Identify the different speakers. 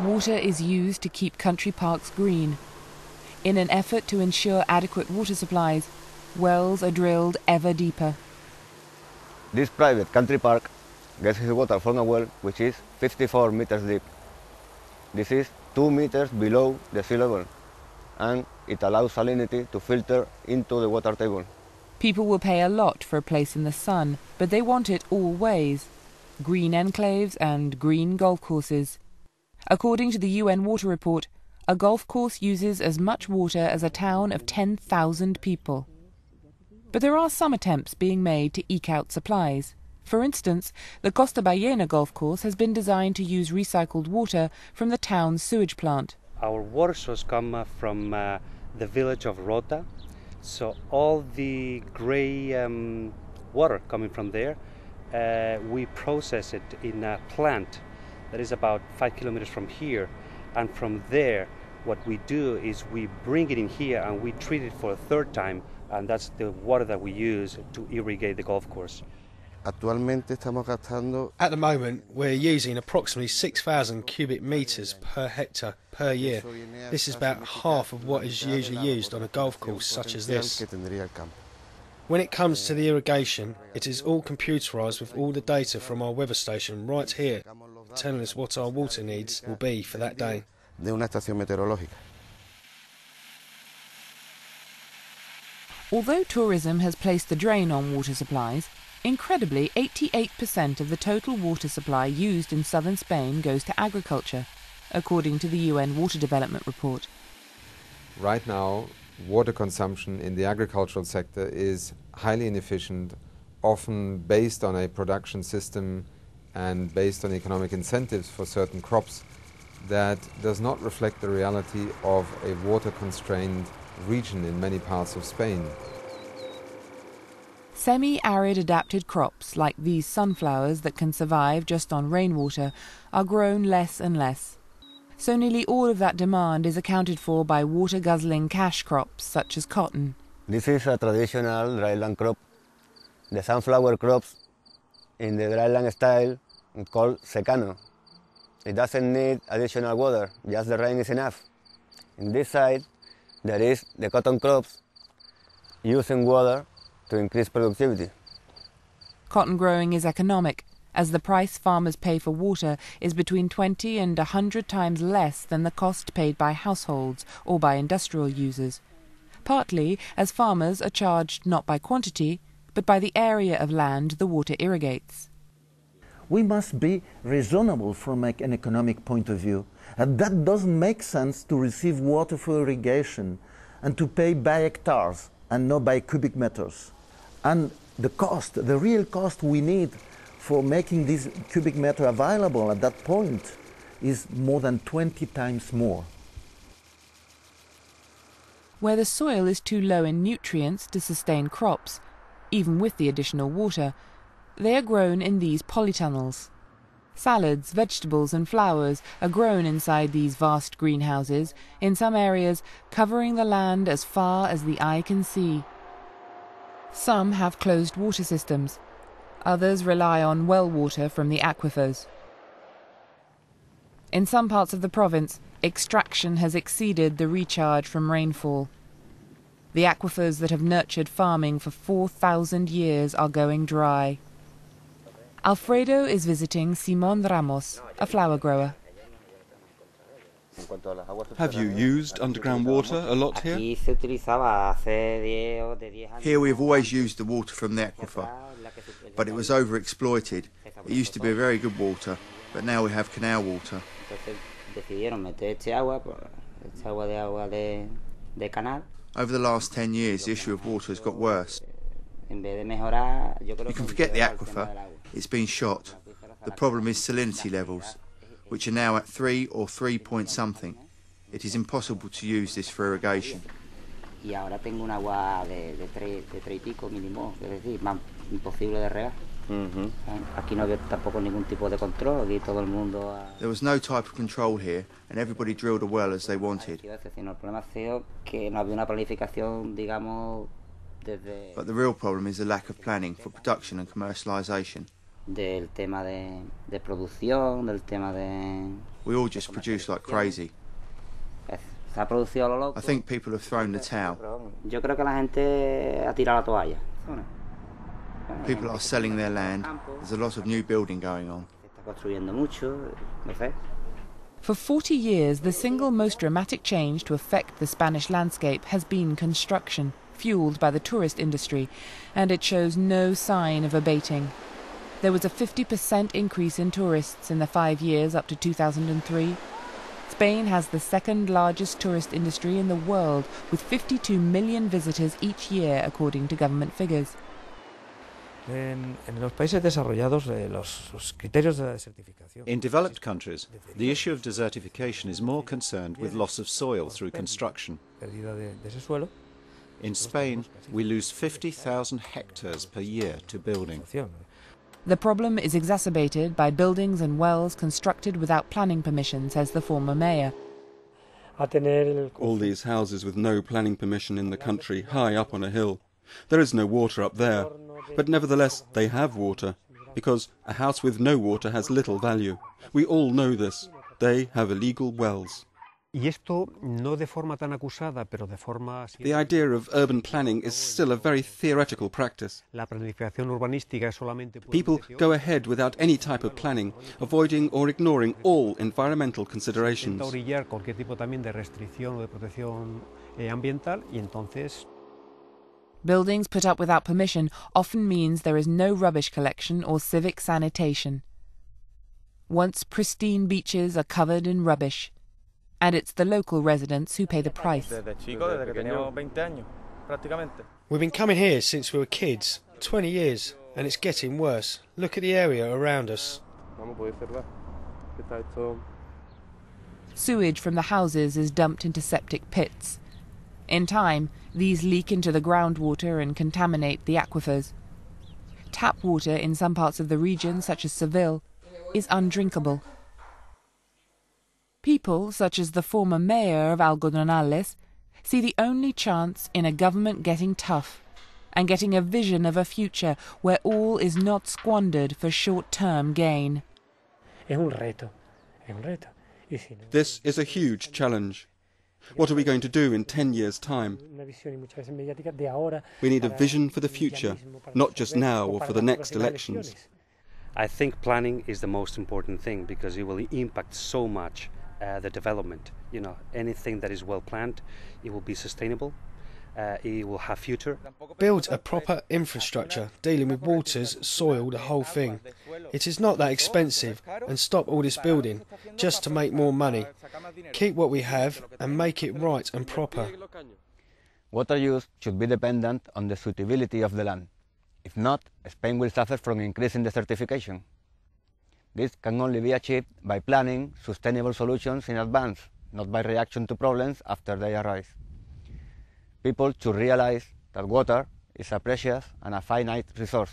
Speaker 1: water is used to keep country parks green. In an effort to ensure adequate water supplies, wells are drilled ever deeper.
Speaker 2: This private country park gets his water from a well which is 54 meters deep. This is 2 meters below the sea level and it allows salinity to filter into the water table.
Speaker 1: People will pay a lot for a place in the sun, but they want it all ways green enclaves and green golf courses. According to the UN Water Report, a golf course uses as much water as a town of 10,000 people. But there are some attempts being made to eke out supplies. For instance, the Costa Ballena golf course has been designed to use recycled water from the town's sewage plant.
Speaker 3: Our water source comes uh, from uh, the village of Rota, so all the grey um, water coming from there, uh, we process it in a plant that is about five kilometers from here, and from there, what we do is we bring it in here and we treat it for a third time, and that's the water that we use to irrigate the golf course.
Speaker 4: At the moment, we're using approximately 6,000 cubic metres per hectare per year. This is about half of what is usually used on a golf course such as this. When it comes to the irrigation, it is all computerised with all the data from our weather station right here, telling us what our water needs will be for that day. De una estación meteorológica.
Speaker 1: Although tourism has placed the drain on water supplies, Incredibly, 88% of the total water supply used in southern Spain goes to agriculture, according to the UN Water Development Report.
Speaker 5: Right now, water consumption in the agricultural sector is highly inefficient, often based on a production system and based on economic incentives for certain crops that does not reflect the reality of a water constrained region in many parts of Spain.
Speaker 1: Semi arid adapted crops like these sunflowers that can survive just on rainwater are grown less and less. So nearly all of that demand is accounted for by water guzzling cash crops such as cotton.
Speaker 2: This is a traditional dryland crop. The sunflower crops in the dryland style called secano. It doesn't need additional water, just the rain is enough. In this side, there is the cotton crops using water to increase productivity.
Speaker 1: Cotton growing is economic, as the price farmers pay for water is between 20 and 100 times less than the cost paid by households or by industrial users, partly as farmers are charged not by quantity, but by the area of land the water irrigates.
Speaker 6: We must be reasonable from an economic point of view, and that doesn't make sense to receive water for irrigation and to pay by hectares and not by cubic meters. And the cost, the real cost we need for making this cubic meter available at that point is more than 20 times more.
Speaker 1: Where the soil is too low in nutrients to sustain crops, even with the additional water, they are grown in these polytunnels. Salads, vegetables, and flowers are grown inside these vast greenhouses, in some areas covering the land as far as the eye can see. Some have closed water systems. Others rely on well water from the aquifers. In some parts of the province, extraction has exceeded the recharge from rainfall. The aquifers that have nurtured farming for 4,000 years are going dry. Alfredo is visiting Simon Ramos, a flower grower.
Speaker 7: Have you used underground water a lot here?
Speaker 8: Here we have always used the water from the aquifer, but it was overexploited. It used to be very good water, but now we have canal water. Over the last 10 years, the issue of water has got worse. You can forget the aquifer, it's been shot. The problem is salinity levels which are now at 3 or 3 point something. It is impossible to use this for irrigation. There was no type of control here, and everybody drilled a well as they wanted. But the real problem is the lack of planning for production and commercialisation.
Speaker 9: del tema de, de producción, del tema de...
Speaker 8: We all just produce like crazy. I think people have thrown the towel. People are selling their land. There's a lot of new building going on.
Speaker 1: For 40 years, the single most dramatic change to affect the Spanish landscape has been construction, fueled by the tourist industry, and it shows no sign of abating. There was a 50% increase in tourists in the five years up to 2003. Spain has the second largest tourist industry in the world, with 52 million visitors each year, according to government figures.
Speaker 9: In developed countries, the issue of desertification is more concerned with loss of soil through construction. Perdida de ese suelo. In Spain, we lose 50,000 hectares per year to building.
Speaker 1: The problem is exacerbated by buildings and wells constructed without planning permission, says the former mayor.
Speaker 7: All these houses with no planning permission in the country, high up on a hill. There is no water up there, but nevertheless they have water, because a house with no water has little value. We all know this. They have illegal wells. The idea of urban planning is still a very theoretical practice. People go ahead without any type of planning, avoiding or ignoring all environmental considerations.
Speaker 1: Buildings put up without permission often means there is no rubbish collection or civic sanitation. Once pristine beaches are covered in rubbish, and it's the local residents who pay the price.
Speaker 4: We've been coming here since we were kids, 20 years, and it's getting worse. Look at the area around us.
Speaker 1: Sewage from the houses is dumped into septic pits. In time, these leak into the groundwater and contaminate the aquifers. Tap water in some parts of the region, such as Seville, is undrinkable. People, such as the former mayor of Algodonales, see the only chance in a government getting tough and getting a vision of a future where all is not squandered for short-term gain.
Speaker 7: This is a huge challenge. What are we going to do in 10 years' time? We need a vision for the future, not just now or for the next elections.
Speaker 3: I think planning is the most important thing because it will impact so much uh, the development. You know, anything that is well planned, it will be sustainable. Uh, it will have future.
Speaker 4: Build a proper infrastructure dealing with waters, soil, the whole thing. It is not that expensive and stop all this building just to make more money. Keep what we have and make it right and proper.
Speaker 2: Water use should be dependent on the suitability of the land. If not, Spain will suffer from increasing desertification. This can only be achieved by planning sustainable solutions in advance, not by reaction to problems after they arise people to realize that water is a precious and a finite resource.